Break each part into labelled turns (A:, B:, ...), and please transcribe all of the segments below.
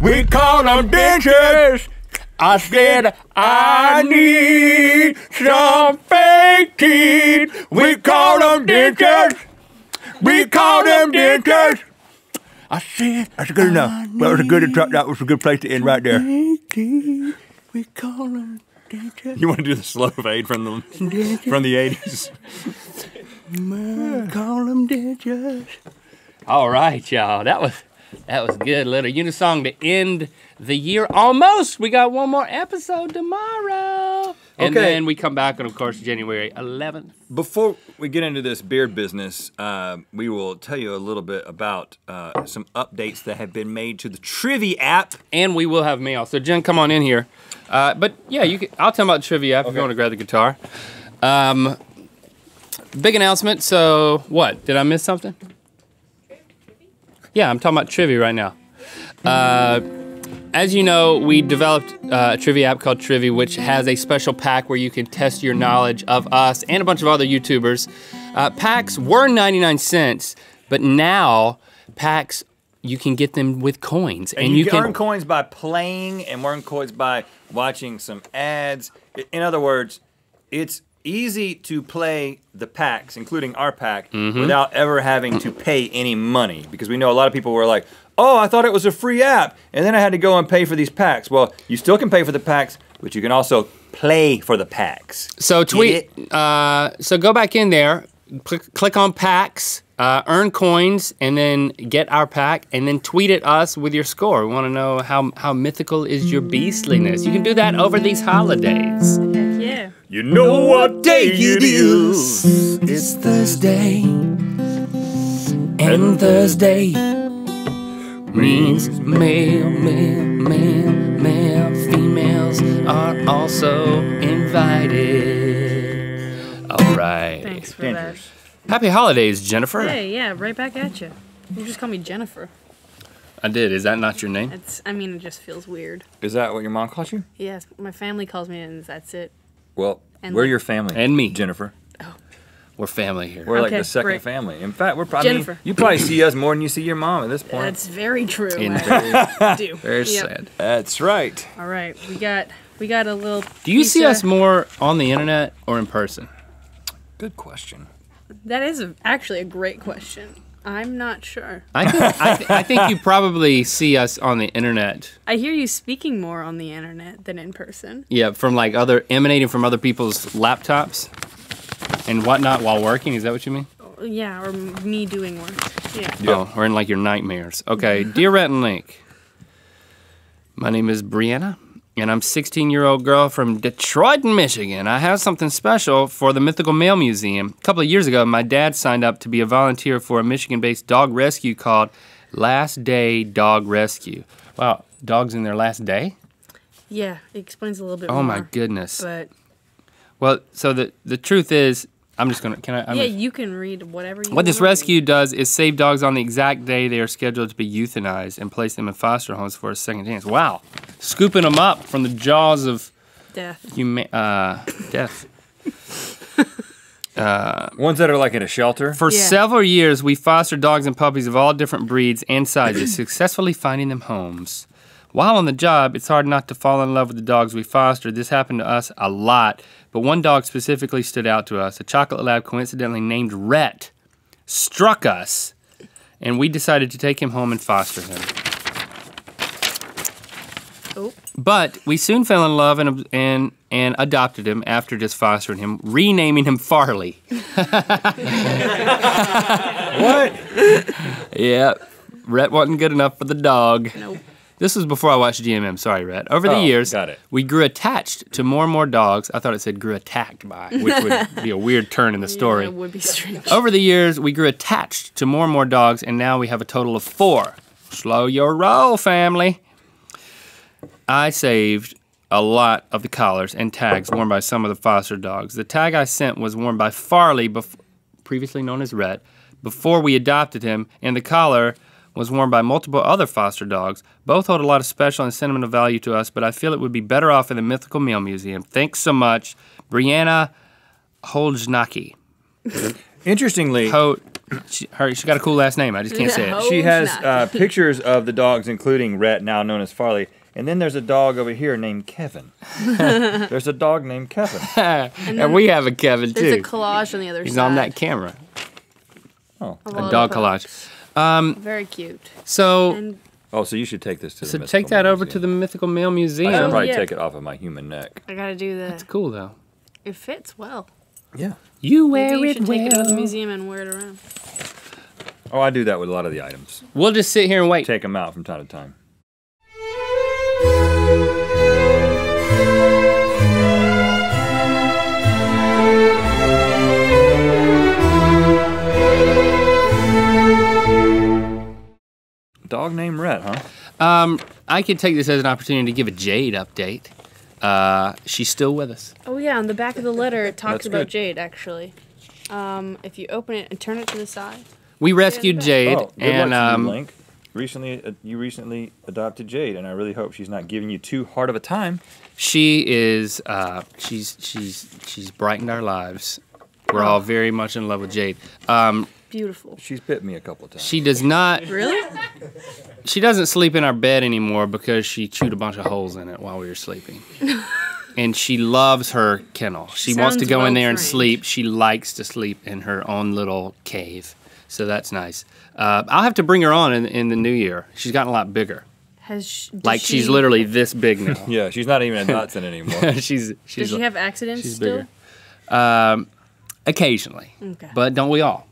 A: We call them dentures. I said I need some fake teeth. We call them dentures. We call them dentures. I said that's good enough. That was a good. That was a good place to end right there. We call them dentures.
B: You want to do the slow fade from the from the eighties?
A: Call them dentures.
C: All right, y'all. That was that was good. Little unisong to end the year. Almost. We got one more episode tomorrow. And
B: Okay.
C: then we come back on, of course, January 11th.
B: Before we get into this beard business, uh, we will tell you a little bit about uh, some updates that have been made to the Trivia app.
C: And we will have mail. So, Jen, come on in here. Uh, but yeah, you can, I'll tell about trivia app if you want to grab the guitar. Um, big announcement. So, what? Did I miss something? Yeah, I'm talking about trivia right now. Uh, as you know, we developed uh, a trivia app called Trivia, which has a special pack where you can test your knowledge of us and a bunch of other YouTubers. Uh, packs were 99 cents, but now packs you can get them with coins,
B: And, you, can earn coins by playing and earn coins by watching some ads. In other words, it's easy to play the packs, including our pack,
C: Mm-hmm.
B: without ever having to pay any money. Because we know a lot of people were like, oh, I thought it was a free app, and then I had to go and pay for these packs. Well, you still can pay for the packs, but you can also play for the packs.
C: So tweet. Uh, so go back in there, click, click on packs, uh, earn coins, and then get our pack, and then tweet at us with your score. We want to know how how mythical is your beastliness. You can do that over these holidays.
D: Yeah.
B: You know what day it is.
C: It's Thursday, and Thursday means male, male, male, male. Females are also invited. All right.
D: Thanks for
B: Dentures.
C: Happy holidays, Jennifer.
D: that. Hey, yeah, right back at you. You just call me Jennifer.
C: I did. Is that not your name?
D: It's. I mean, it just feels weird.
B: Is that what your mom calls you?
D: Yes, my family calls me, and that's it.
B: Well,
D: And
B: we're
D: like-
B: your family.
C: And me.
B: Jennifer. Oh.
C: We're family here.
B: We're like the second
D: great.
B: family. In fact, we're probably
D: Jennifer.
B: you probably see us more than you see your mom at this point.
D: That's very true.
C: In
D: I do.
C: Very
D: Yep.
C: sad.
B: That's right.
D: All right, we got we got a little.
C: Do you
D: piece
C: see
D: of-
C: us more on the internet or in person?
B: Good question.
D: That is a, actually a great question. I'm not sure.
C: I think, I, th- I think you probably see us on the internet.
D: I hear you speaking more on the internet than in person.
C: Yeah, from like other emanating from other people's laptops and whatnot while working. Is that what you mean?
D: Yeah, or me doing work. Yeah.
C: Oh, or in like your nightmares. Okay, mm-hmm. dear Rhett and Link, my name is Brianna, and I'm 16 year old girl from Detroit, Michigan. I have something special for the Mythical Mail Museum. A couple of years ago, my dad signed up to be a volunteer for a Michigan-based dog rescue called Last Day Dog Rescue. Wow, dogs in their last day?
D: Yeah, it explains a little bit
C: Oh
D: more.
C: my goodness.
D: But
C: Well, so the the truth is, I'm just gonna can I? I'm
D: yeah,
C: gonna-
D: you can read whatever you want.
C: What this
D: want.
C: rescue does is save dogs on the exact day they are scheduled to be euthanized and place them in foster homes for a second chance. Wow. Scooping them up from the jaws of
D: Death.
C: huma- uh, death.
B: Ones that are like in a shelter.
C: For
D: Yeah.
C: several years, we fostered dogs and puppies of all different breeds and sizes, successfully finding them homes. While on the job, it's hard not to fall in love with the dogs we fostered. This happened to us a lot, but one dog specifically stood out to us. A chocolate lab, coincidentally named Rhett, struck us, and we decided to take him home and foster him.
D: Oh,
C: But we soon fell in love and and and adopted him after just fostering him, renaming him Farley.
B: What?
C: Yeah, Rhett wasn't good enough for the dog.
D: nope.
C: This was before I watched GMM. Sorry, Rhett. Over the
B: Oh,
C: years,
B: got it.
C: we grew attached to more and more dogs. I thought it said grew attacked by, which would be a weird turn in the story.
D: Yeah, it would be strange.
C: Over the years, we grew attached to more and more dogs, and now we have a total of four. Slow your roll, family. I saved a lot of the collars and tags worn by some of the foster dogs. The tag I sent was worn by Farley, bef- previously known as Rhett, before we adopted him, and the collar was worn by multiple other foster dogs. Both hold a lot of special and sentimental value to us, but I feel it would be better off in the Mythical Mail Museum. Thanks so much, Brianna Holznaki.
B: Interestingly,
C: Ho- She, her, she got a cool last name. I just can't say it.
B: She has uh, pictures of the dogs, including Rhett, now known as Farley. And then there's a dog over here named Kevin. there's a dog named Kevin.
C: And we have a Kevin too.
D: There's a collage on the other
C: He's
D: side.
C: on that camera.
B: Oh.
D: of
C: A dog
D: the
C: collage.
D: Pups. Very cute.
C: So,
D: And
B: Oh, so you should take this to
C: so
B: Mythical
C: take that
B: Mail
C: over to the Mythical Mail Museum.
B: I should
C: Museum.
B: probably
D: yeah.
B: take it off of my human neck.
D: I gotta do that.
C: It's cool though.
D: It fits well.
B: Yeah.
C: You
D: Maybe
C: wear
D: you
C: it
D: should take it to the museum and wear it around.
B: Oh, I do that with a lot of the items.
C: We'll just sit here and wait.
B: Take them out from time to time. Dog named Rhett, huh?
C: Um, I could take this as an opportunity to give a Jade update. Uh, she's still with us.
D: Oh yeah, on the back of the letter it talks
B: That's
D: about
B: good.
D: Jade actually. Um, if you open it and turn it to the side.
C: We rescued. Jade,
B: oh, good
C: and
B: luck to
C: um,
B: you, Link. Recently, uh, you recently adopted Jade, and I really hope she's not giving you too hard of a time.
C: she is uh, she's she's she's brightened our lives. We're all very much in love with Jade. Um,
D: Beautiful.
B: She's bit me a couple of times.
C: she does not.
D: Really?
C: She doesn't sleep in our bed anymore because she chewed a bunch of holes in it while we were sleeping. and she loves her kennel. She wants to
D: Sounds
C: go in there and
D: well-trained.
C: sleep. She likes to sleep in her own little cave. So that's nice. Uh, I'll have to bring her on in, in the new year. She's gotten a lot bigger.
D: Has sh- does
C: Like she's literally this big now.
B: yeah, she's not even a dachshund anymore.
C: she's she's.
D: Does she have accidents
C: she's
D: still?
C: bigger. um, occasionally,
D: Okay.
C: but don't we all?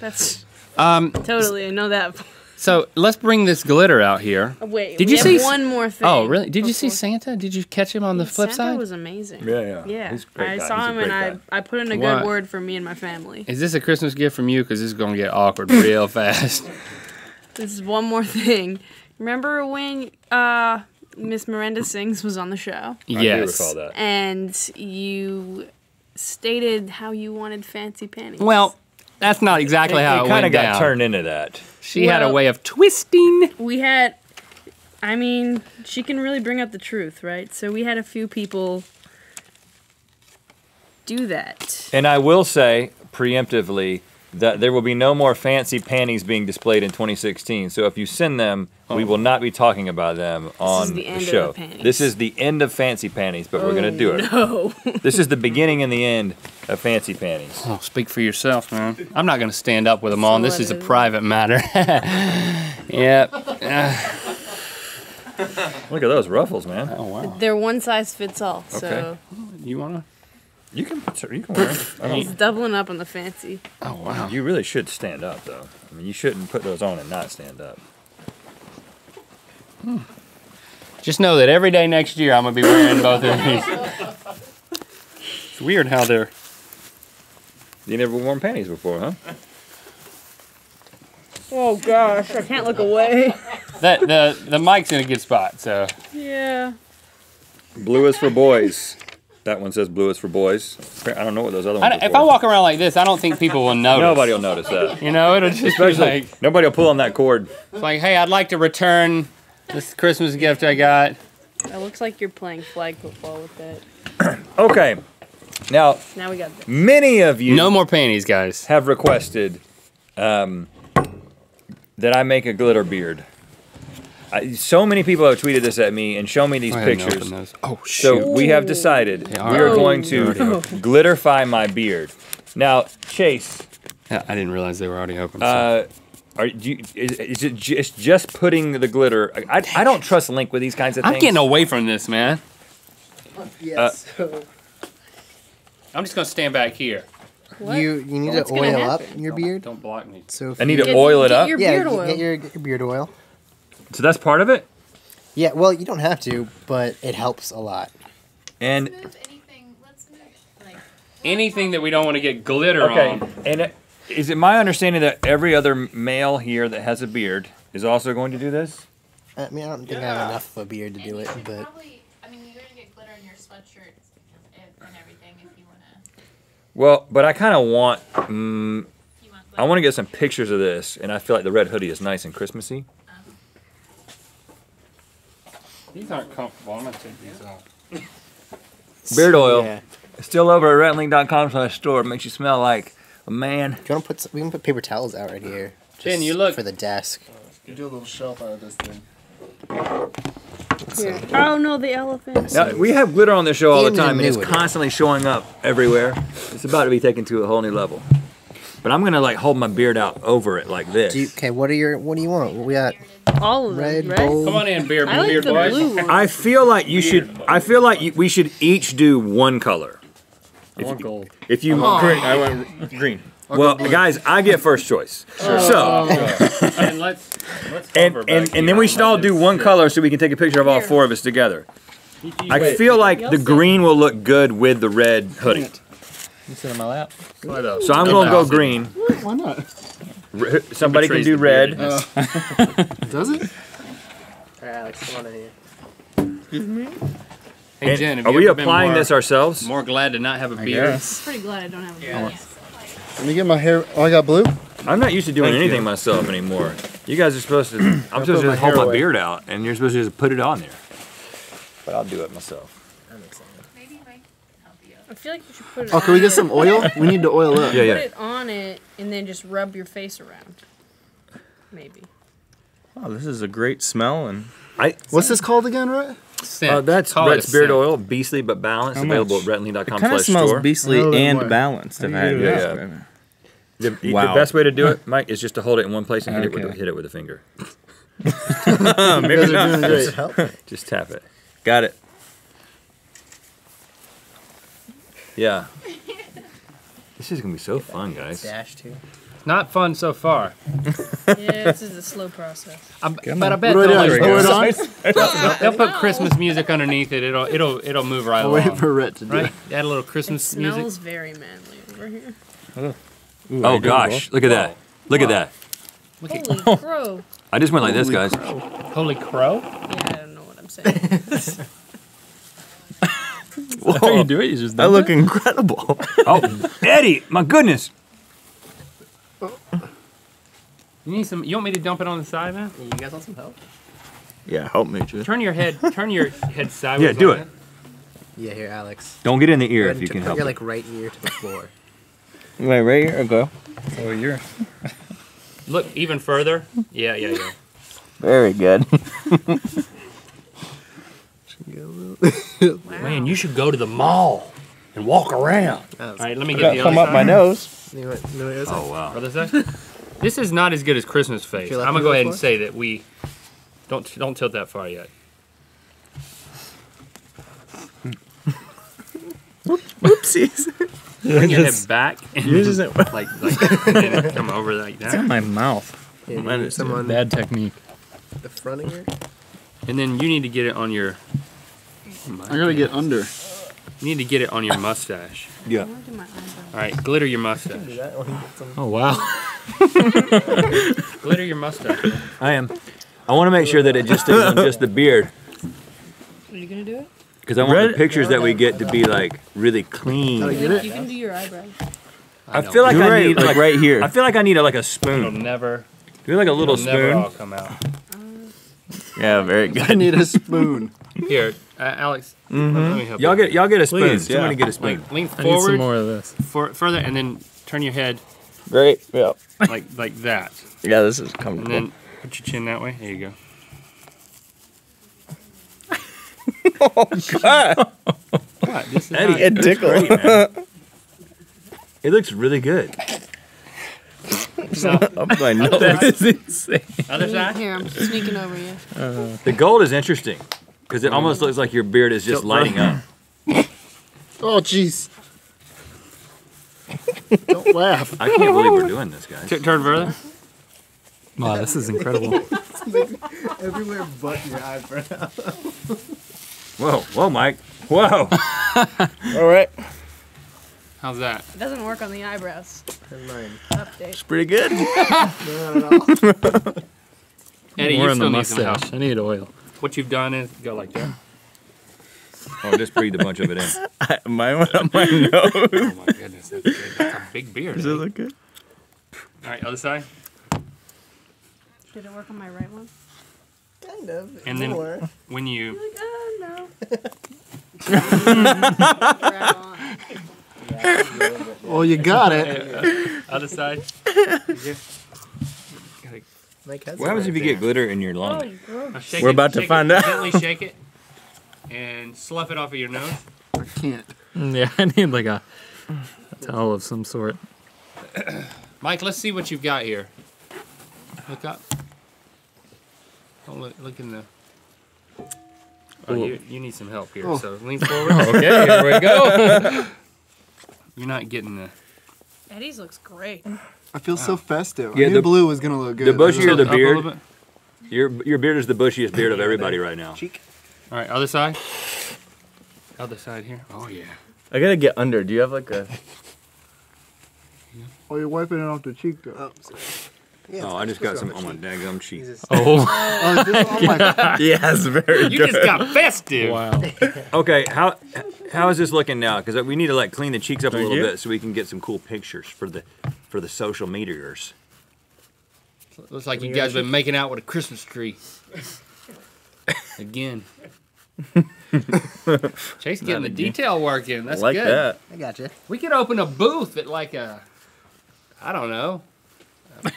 D: That's
C: Um,
D: totally. I know that.
C: so let's bring this glitter out here.
D: Wait.
C: Did
D: we
C: you
D: have
C: see-
D: one more thing?
C: Oh, really? Did you see Santa? Did you catch him on the flip
D: Santa
C: side?
D: was amazing.
B: Yeah, yeah.
D: Yeah.
B: He's a great
D: I
B: guy.
D: saw
B: He's a
D: him and
B: great
D: I. I put in a
C: What?
D: good word for me and my family.
C: Is this a Christmas gift from you? Because this is gonna get awkward real fast.
D: This is one more thing. Remember when uh, Miss Miranda Sings was on the show?
B: I do
C: yes.
B: recall that.
D: And you stated how you wanted fancy panties.
C: Well, that's not exactly how it,
B: it kind of got
C: down.
B: turned into that.
C: She had a way of twisting.
D: we had I mean, she can really bring out the truth, right? So we had a few people do that.
B: And I will say preemptively that there will be no more fancy panties being displayed in 2016. So if you send them, we will not be talking about them on
D: the end of the
B: show.
D: panties.
B: This is the end of fancy panties, but we're going to do it.
D: Oh, no.
B: This is the beginning and the end of fancy panties.
C: Oh, speak for yourself, man. I'm not gonna stand up with them on. This is a
D: what it is.
C: private matter. yep.
B: Look at those ruffles, man.
C: Oh wow.
D: They're one size fits all. So
B: Okay.
C: You wanna?
B: You can you can wear them. I
D: he's
B: don't,
D: doubling up on the fancy.
C: Oh wow.
B: you really should stand up though. I mean, you shouldn't put those on and not stand up. Hmm.
C: Just know that every day next year I'm gonna be wearing both of these. It's weird how they're.
B: You never worn panties before, huh?
D: Oh gosh, I can't look away.
C: That the the mic's in a good spot, so
D: yeah.
B: Blue is for boys. That one says blue is for boys. I don't know what those other ones
C: don't-
B: are
C: if
B: for.
C: I walk around like this, I don't think people will notice.
B: Nobody will notice that.
C: You know, it'll just be
B: Especially,
C: like,
B: nobody will pull on that cord.
C: it's like, hey, I'd like to return this Christmas gift I got.
D: It looks like you're playing flag football with that.
B: Okay. Now,
D: Now we got this.
B: many of you
C: No more panties, guys.
B: have requested um, that I make a glitter beard. I, so many people have tweeted this at me and shown me these
C: Go ahead and
B: pictures.
C: open those. Oh
B: So we have decided
C: They
B: we
C: are
B: are going to glitterify my beard. Now, Chase,
C: Yeah, I didn't realize they were already open. so-
B: uh, are do you, is, is it just, just putting the glitter? I, I don't trust Link with these kinds of things.
C: I'm getting away from this, man.
E: Yes.
C: I'm just gonna stand back here.
D: What?
E: you you need
D: What's
E: to oil up your beard.
C: Don't block me.
E: So
B: I need
E: you,
B: to
D: Get-
B: oil it
D: get
B: up.
D: your
E: yeah,
D: beard
E: get-
D: oil.
E: get your, get your beard oil.
B: So that's part of it.
E: Yeah, well, you don't have to, but it helps a lot.
B: And
F: move anything. Let's move like
C: Anything that we don't want to get glitter
B: okay,
C: on.
B: and it, is it my understanding that every other male here that has a beard is also going to do this?
E: I mean, I don't think I have enough of a beard to
F: and
E: do
F: you
E: it,
F: could
E: but
F: probably. I mean, you're gonna get glitter in your sweatshirts if, and everything if you wanna.
B: Well, but I kind of want. Um,
F: You want
B: I want to get some pictures of this, and I feel like the red hoodie is nice and Christmassy.
C: These aren't comfortable. I'm gonna take these off.
B: Beard oil.
E: Yeah.
B: Still over at rhettandlink.com slash store. It makes you smell like a man.
E: If you want to put, some, we can put paper towels out right here.
C: Jen, you look-
E: for the desk.
G: Oh, you do a little shelf out of this thing.
D: Here. Oh no, the elephant.
B: Now, we have glitter on this show all the time, and it's constantly showing up everywhere. It's about to be taken to a whole new level. But I'm gonna like hold my beard out over it like this.
E: Do you, okay, what are your? What do you want? What we got?
D: All of them,
E: Red,
D: right?
E: gold.
C: Come on in, beard,
D: I like
C: beard
D: the
C: boys.
D: blue one.
B: I feel like you should. I feel like you, we should each do one color.
G: I want gold.
B: If you want
G: Green. I went green.
B: well, guys, I get first choice. So
C: and let's let's
B: and and, and then we should all do one color so we can take a picture of all four of us together. I feel like the green will look good with the red hoodie.
G: You sit in my lap.
B: So I'm gonna go green.
G: Why not?
B: R- Somebody can do red.
C: beardedness.
G: Does it?
E: All right, Alex, come on in here.
C: Hey
B: And
C: Jen, have
B: are
C: you
B: we
C: been
B: applying
C: more,
B: this ourselves?
C: more glad to not have a beard?
G: guess.
D: Pretty glad I don't have a beard.
F: Yeah,
G: Let me get my hair. Oh, I got blue.
B: I'm not used to doing
C: Thank
B: anything
C: you.
B: myself anymore. You guys are supposed to. I'm supposed to just hold
G: hair
B: my
G: away.
B: beard out, and you're supposed to just put it on there. But I'll do it myself.
F: maybe Mike can help you.
D: I feel like you should put it.
G: Oh, can we get
D: it,
G: some oil? We need to oil up.
B: Yeah, yeah.
D: Put it on it and then just rub your face around. Maybe.
H: Oh, this is a great smell and
B: I.
G: What's this called again, right?
C: Scent.
B: Uh, that's
C: Call
B: Rhett's beard
C: scent.
B: oil, beastly but balanced,
H: How
B: available
H: much?
B: at retliney.com
H: it kind of smells
B: store.
H: beastly and
G: what?
H: balanced. If I had
B: Yeah, yeah.
H: describe it.
B: The, the best way to do it, Mike, is just to hold it in one place and hit, it, with,
H: Okay.
B: hit it with a finger.
G: You guys are doing great.
E: Help.
B: Just tap it.
H: Got it.
B: Yeah. This is gonna be so fun, guys.
E: Dash too.
C: Not fun so far.
D: Yeah, this is a slow process.
C: I, but I bet
G: What do
C: they'll,
G: I do?
C: like,
G: Throw it on?
C: they'll put Christmas music underneath it. It'll it'll it'll move right
G: I'll
C: along.
G: wait for Rhett to do
C: right?
G: it.
C: Add a little
D: It
C: Christmas music.
D: smells very manly over here.
H: Ooh,
B: Oh
H: I did
B: gosh, look at that. Look at that.
C: Look at,
D: Holy crow.
B: I just went like this, guys.
C: holy crow!
D: Yeah, I don't know what I'm saying.
H: Well.
C: How you do it? You just
H: That look incredible.
B: Oh, Eddie, my goodness.
C: You need some. You want me to dump it on the side, man?
E: You guys want some help?
H: yeah, help me, Drew.
C: Turn your head. Turn your head sideways.
B: Yeah, do
C: like
B: it.
E: Yeah, here, Alex.
B: Don't get in the ear
E: Go
B: if you can help.
E: your
B: it.
E: like right ear to the floor.
H: Wait, right here. or Go. Oh, you're.
C: Look even further. Yeah, yeah, yeah.
H: very good.
C: Man, you should go to the mall and walk around. All right, let me get the
H: Come
C: other
H: up my nose.
E: You know what, you know what?
B: Oh wow.
C: Other side. This is not as good as Christmas face.
E: Feel
C: I'm gonna go
E: go
C: ahead and
E: for
C: say that we don't don't tilt that far yet.
H: Oopsies.
C: Bring your head back and
H: Yours isn't-
C: like like and then come over like
H: It's in
C: that.
H: my mouth.
E: Yeah,
H: Mine is
C: Bad technique.
E: the front of your.
C: And then you need to get it on your.
G: I'm gonna get under.
C: You need to get it on your mustache.
B: Yeah.
D: Where do my eyebrows?
C: All right, glitter your mustache.
E: Do that when you get some.
C: Oh wow. glitter your mustache.
B: I am. I want to make sure that it just stays on just the beard
D: Are you gonna do it?
B: because I want the pictures that we get to be like really clean.
G: Get it?
D: You can do your eyebrows.
B: I feel like
H: Do
B: I
H: right,
B: need
H: like
B: like
H: right here.
B: I feel like I need a, like a
C: It'll
B: spoon.
C: never.
B: Do like a little
C: It'll never all
B: spoon.
C: come out.
H: Yeah, very good.
G: I need a spoon.
C: Here, uh, Alex. Let me help
B: Y'all
C: you.
B: get y'all get a spoon.
H: Please, yeah.
B: Somebody get a spoon.
C: Like, lean
I: I need some
C: forward,
I: more of this.
C: for, further, and then turn your head
H: Great. Yeah.
C: like like that,
H: Yeah, this is comfortable.
C: and then put your chin that way. There you go.
H: oh God!
C: What? This is
B: Eddie,
C: not-
H: It tickles.
B: Great, man. It looks really good.
H: Up my nose.
I: That is insane.
C: other side.
D: Here, I'm sneaking over you.
B: Uh, the gold is interesting because it almost looks like your beard is just lighting up.
G: Oh, jeez. Don't laugh.
B: I can't believe we're doing this, guys.
C: T- turn further.
I: Wow, this is incredible.
G: Everywhere but your eyebrow.
B: Whoa, whoa, Mike. Whoa.
H: All right.
C: How's that?
D: It doesn't work on the eyebrows.
E: Turn mine.
D: Update.
H: Pretty good.
C: Eddie,
I: More
C: you
I: on the
C: still need some help.
I: mustache. I need oil.
C: What you've done is go like that.
B: Oh, just breathe a bunch of it in.
H: Mine went up my nose.
C: Oh my goodness, that's, good. that's a big beard.
H: Does it look good?
C: All right, other side.
D: Did it work on my right one?
E: Kind of.
C: And then-
E: more.
C: When you
D: Like, oh no. Right on.
G: Well, you got it.
C: Other side.
E: Mike has
B: What
E: it
B: happens if you get glitter in your lung?
C: Oh, now
H: We're
C: it-
H: about to find
C: it,
H: out.
C: Gently shake it, and slough it off of your nose.
G: I can't.
I: Yeah, I need like a, a towel of some sort.
C: Mike, let's see what you've got here. Look up. Don't look, look in the. Oh, you, you need some help here.
G: Oh.
C: So lean forward.
I: Okay, here we go.
C: You're not getting the.
D: Eddie's looks great.
G: I feel so festive.
B: Yeah,
G: I knew
B: the-
G: blue was gonna look good.
B: the bushier the beard, your your beard is the bushiest beard of everybody right now.
E: Cheek.
C: All right, other side. Other side here. Oh yeah.
H: I gotta get under. Do you have like a?
G: Oh, you're wiping it off the cheek though.
E: Oh, sorry. Yeah,
B: Oh, I just got some
E: the
B: on my
E: cheek.
B: daggum cheek.
E: Jesus.
I: Oh,
G: Oh, is this on my
H: Yes, very
C: You
H: good.
C: just got festive.
I: wow.
B: Okay, how how is this looking now? Because we need to like clean the cheeks up a little
H: you.
B: bit so we can get some cool pictures for the for the social medias.
C: Looks like you guys been making out with a Christmas tree. Again. Chase getting the detail work in. That's
H: like
C: good.
H: that.
E: I got you.
C: We could open a booth at like a, I don't know, a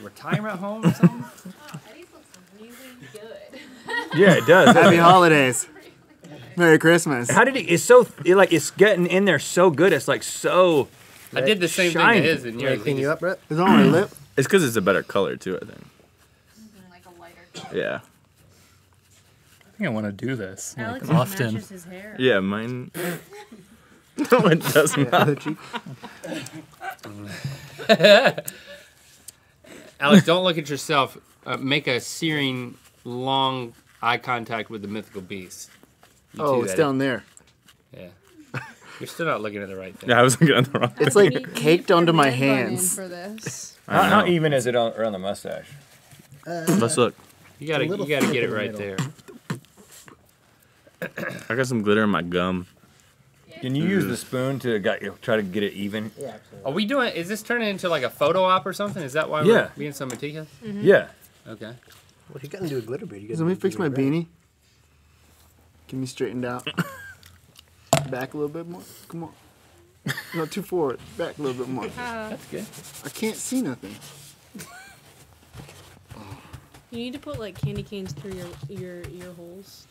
C: retirement home or something.
F: Eddie's looks really good.
B: Yeah, it does.
G: Happy holidays. Merry Christmas.
B: How did it? It's so it, like it's getting in there so good. It's like so.
C: I did the same
B: Shiny.
C: thing to his and
E: You want
C: yours.
E: clean you up, Brett?
G: Is it on my lip?
H: It's because it's a better color too. I think.
F: Like a lighter color.
H: Yeah.
I: I think I want to do this like,
D: Alex
I: often.
D: matches his hair.
H: Yeah, mine. no, it does not.
G: The cheek.
C: Alex, don't look at yourself. Uh, make a searing, long eye contact with the mythical beast. You
G: Oh, it's
C: Eddie.
G: down there.
C: Yeah. You're still not looking at the right thing.
H: Yeah, I was looking at the wrong.
G: It's
D: We-
G: like caked onto my
D: man bun in
G: hands.
D: For this.
B: How, how even is it on, around the mustache?
H: Let's look.
C: You gotta, you gotta get it
E: in the
C: right there.
H: I got some glitter in my gum.
B: Can you use the spoon to got, you know, try to get it even?
E: Yeah, absolutely.
C: Are we doing? Is this turning into like a photo op or something? Is that why
B: Yeah.
C: we're being so meticulous? Mm-hmm.
B: Yeah.
C: Okay.
E: Well, if you got into a glitter beard, you
G: Let me fix my beanie. Get me straightened out. Back a little bit more. Come on. Not too forward. Back a little bit more.
C: That's good.
G: I can't see nothing.
D: You need to put like candy canes through your your ear holes.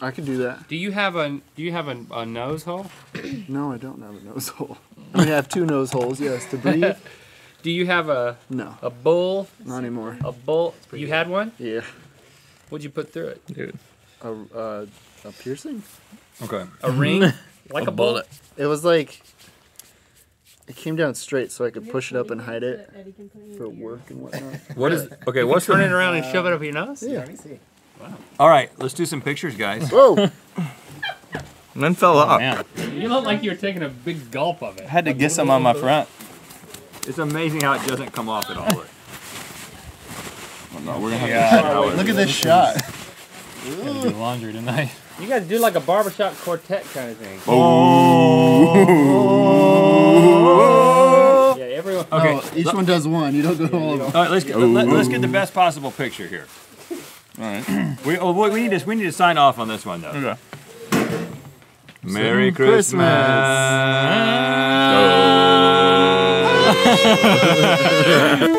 G: I could do that.
C: Do you have a Do you have a, a nose hole?
G: No, I don't have a nose hole. I have two nose holes, yes, to breathe.
C: Do you have a
G: No,
C: a bull?
G: not anymore.
C: A bull? You had one?
G: Yeah.
C: What'd you put through it?
H: Dude.
G: A, uh, a piercing?
B: Okay.
C: A ring? like a, bullet?
G: It was like. It came down straight so I could push it up and hide it for work and whatnot.
B: What is? Okay. What's
C: Turn it
B: the?
C: around and shove it up your nose?
G: Yeah.
E: Let me see.
B: All right. Let's do some pictures, guys.
G: Whoa!
H: Mine fell oh, off.
I: Man,
C: You look like you were taking a big gulp of it.
H: I had to get some on my front.
B: It's amazing how it doesn't come off at all. Look.
H: No, we're gonna have
G: Look at this shot.
I: I gotta do laundry tonight.
C: You guys do like a barbershop quartet kind of thing. Oh. oh. Yeah, everyone.
B: Okay.
G: Oh, each one does one. You don't do all of them.
B: All right. Let's get let, us get the best possible picture here.
H: All right.
B: We oh, we we need to we need to sign off on this one though.
H: Okay.
B: Merry
G: Christmas.
B: Christmas.